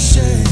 shame.